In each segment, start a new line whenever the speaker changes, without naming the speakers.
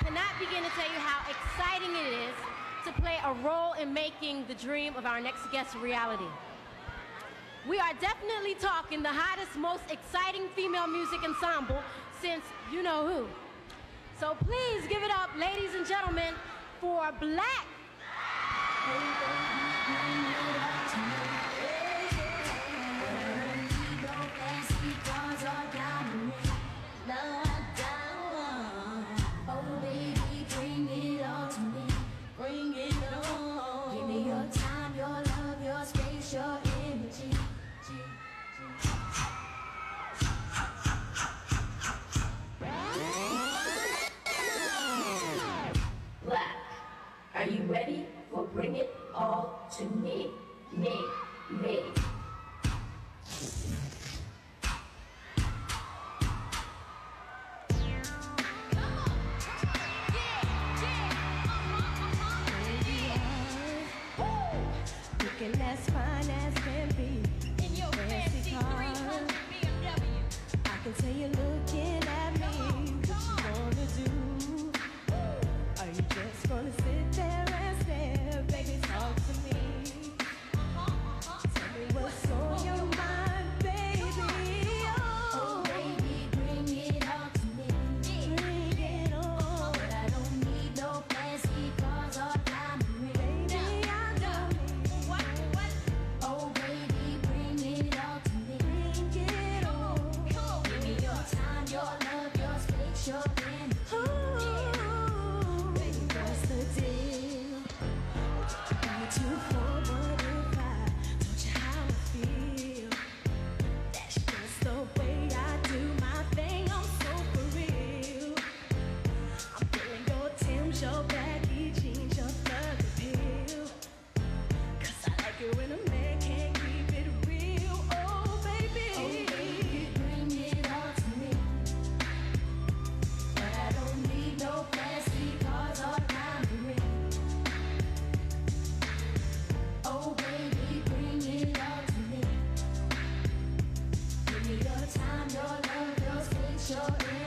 cannot begin to tell you how exciting it is to play a role in making the dream of our next guest a reality. We are definitely talking the hottest, most exciting female music ensemble since you know who. So please give it up, ladies and gentlemen, for
Blaque.
In your fancy, BMW.
I can tell you looking. Picture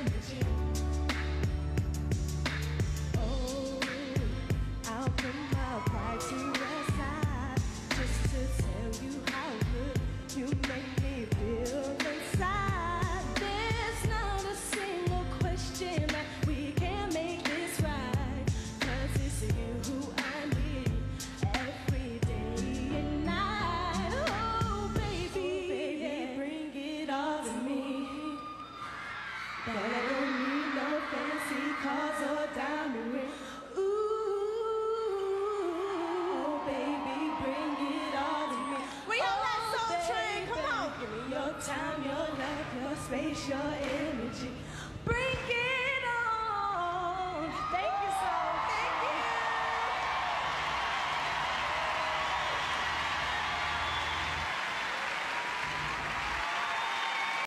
Release your energy.